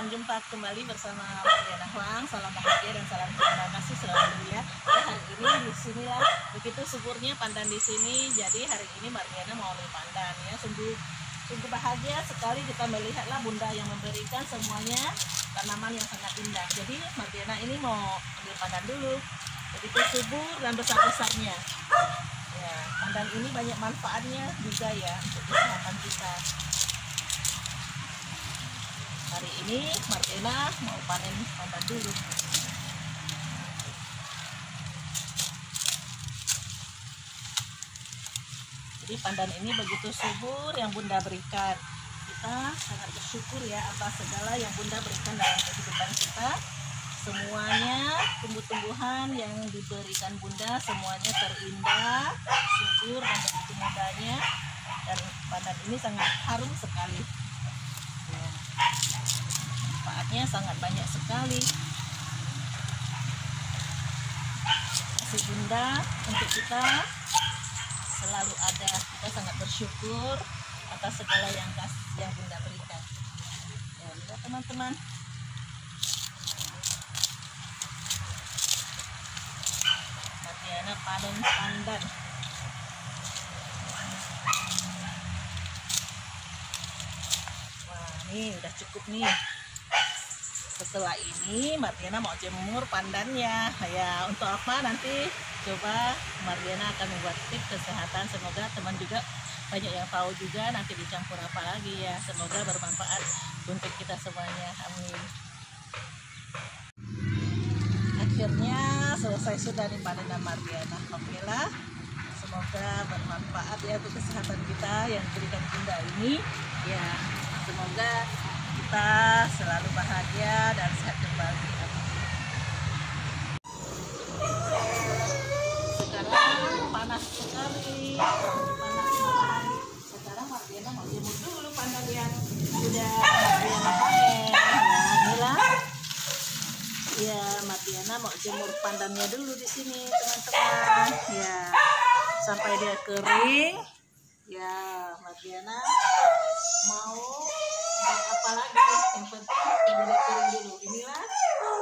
salam jumpa kembali bersama Mariana Huang. Salam bahagia dan salam terima kasih selalu ya. Ya hari ini di sini lah begitu suburnya pandan di sini. Jadi hari ini Mariana mau ambil pandan ya. Sungguh sungguh bahagia sekali kita melihatlah bunda yang memberikan semuanya tanaman yang sangat indah. Jadi Mariana ini mau ambil pandan dulu. Begitu subur dan besar-besarnya. Ya, pandan ini banyak manfaatnya juga ya untuk kesehatan kita hari ini Martina mau panen pandan dulu. Jadi pandan ini begitu subur yang bunda berikan. Kita sangat bersyukur ya atas segala yang bunda berikan dalam kehidupan kita. Semuanya tumbuh-tumbuhan yang diberikan bunda semuanya terindah subur dan begitu mudahnya. Dan pandan ini sangat harum sekali manfaatnya sangat banyak sekali. Kasih bunda untuk kita. Selalu ada kita sangat bersyukur atas segala yang kasih yang bunda berikan. Ya teman-teman. Matiana panen pandan. Wah ini udah cukup nih setelah ini Mardiana mau jemur pandannya. Ya untuk apa nanti? Coba Mardiana akan membuat tips kesehatan. Semoga teman juga banyak yang tahu juga nanti dicampur apa lagi ya. Semoga bermanfaat untuk kita semuanya. Amin. Akhirnya selesai sudah nih panenan Mardiana. Oke lah. Semoga bermanfaat ya untuk kesehatan kita yang diberikan bunda ini. Ya semoga kita selalu bahagia dan sehat kembali. Sekarang mau jemur pandannya dulu di sini, teman-teman. Ya, sampai dia kering. Ya, Mardiana mau buat apa lagi yang penting tunggu kering dulu inilah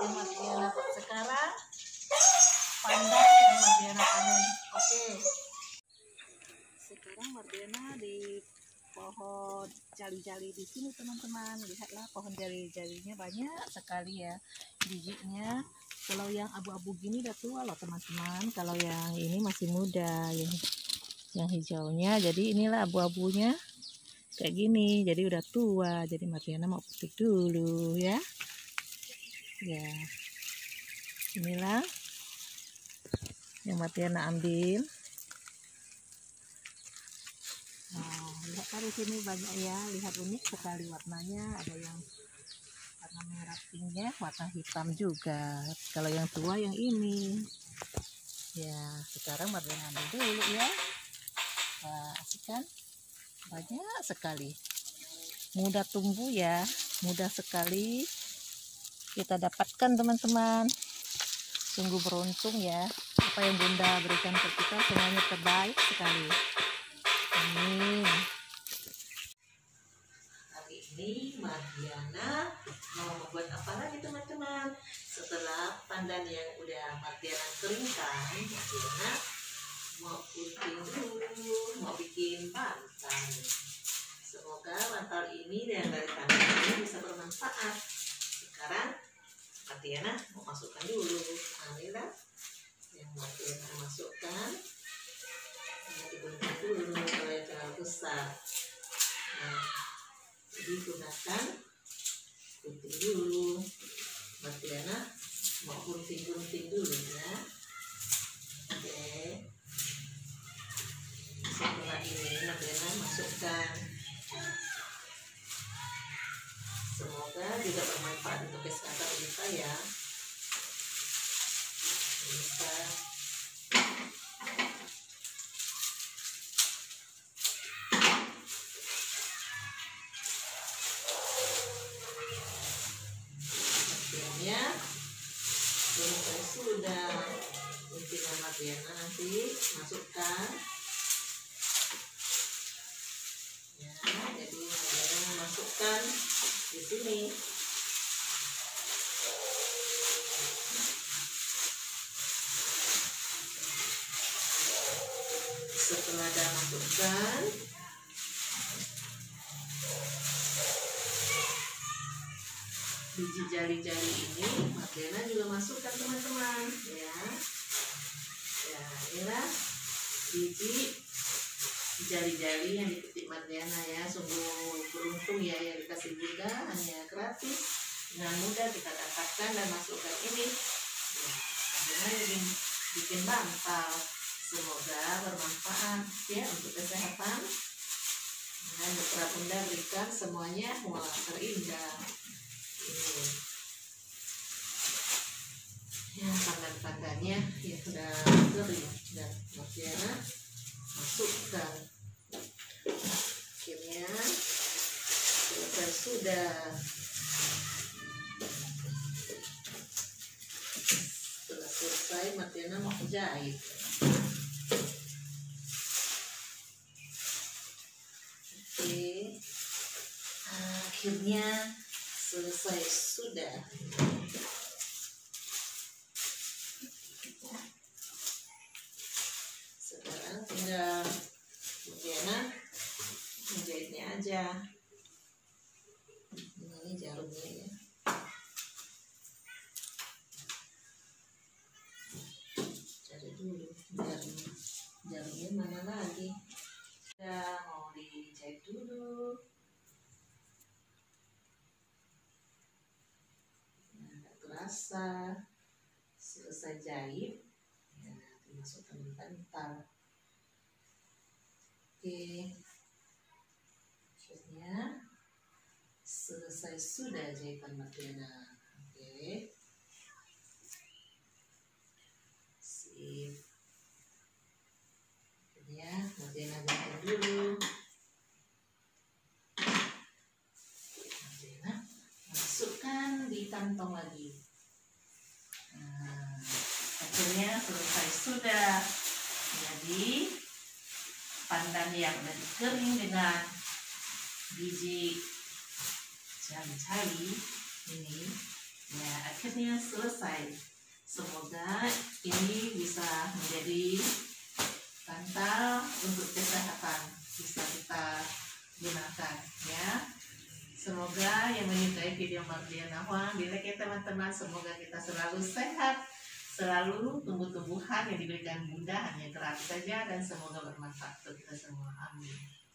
yang Mardiana buat sekarang pandan yang Mardiana panen oke sekarang Mardiana di pohon jali-jali di sini teman-teman. Lihatlah pohon jali-jalinya banyak sekali ya bijinya kalau yang abu-abu gini udah tua loh teman-teman. Kalau yang ini masih muda yang yang hijaunya. Jadi inilah abu-abunya. Kayak gini jadi udah tua. Jadi Martiana mau petik dulu ya. Ya. Inilah yang Martiana ambil nah lihat kan di sini banyak ya lihat unik sekali warnanya ada yang warna merah pinknya warna hitam juga. Kalau yang tua yang ini. Ya sekarang Martiana ambil dulu ya. Wah, asik kan? Banyak sekali. Mudah tumbuh ya mudah sekali kita dapatkan teman-teman. Sungguh beruntung ya apa yang bunda berikan ke kita semuanya terbaik sekali amin hari ini Mardiana mau membuat apa lagi teman-teman? Setelah pandan yang udah Mardiana keringkan Mardiana mau putih dulu mau bikin bantal semoga bantal ini dan dari tangan ini bisa bermanfaat. Sekarang Matiana mau masukkan dulu inilah yang Matiana masukkan gunakan gunting dulu. Matiana mau gunting-gunting dulu ya. Oke. Setelah ini Nabila masukkan. Semoga juga bermanfaat untuk kesehatan kita ya sudah guntingan Mariana nanti masukkan. Ya jadi masukkan di sini masukkan biji jari-jari ini Mardiana juga masukkan teman-teman? Ya. Ya inilah biji jari-jari yang dipetik Mardiana ya. Sungguh beruntung ya yang dikasih bunda hanya gratis dengan mudah kita dapatkan dan masukkan ini. Ya, Mardiana bikin, bikin bantal. Semoga bermanfaat ya untuk kesehatan. Dan dokter bunda berikan semuanya wah terindah ya pandan-pandannya ya sudah kering dan Mardiana masukkan akhirnya. Selesai sudah. Setelah selesai Martina mau jahit oke. Akhirnya selesai sudah sekarang tinggal Diana menjahitnya aja. Ini jarumnya ya cari dulu jarum jarumnya mana lagi? Ya mau dijahit dulu nah, terasa selesai jahit ya masukkan bantal. Oke akhirnya selesai sudah jahitan Martina. Oke. Sip. Akhirnya Martina jahit dulu. Masukkan di kantong lagi akhirnya selesai sudah jadi pandan yang udah dikering dengan biji jari-jari ini. Ya akhirnya selesai. Semoga ini bisa menjadi bantal untuk kesehatan bisa kita gunakan ya. Semoga yang menyukai video Mardiana Huang dilek ya teman-teman semoga kita selalu sehat selalu tumbuh-tumbuhan yang diberikan bunda hanya gratis saja dan semoga bermanfaat untuk kita semua. Amin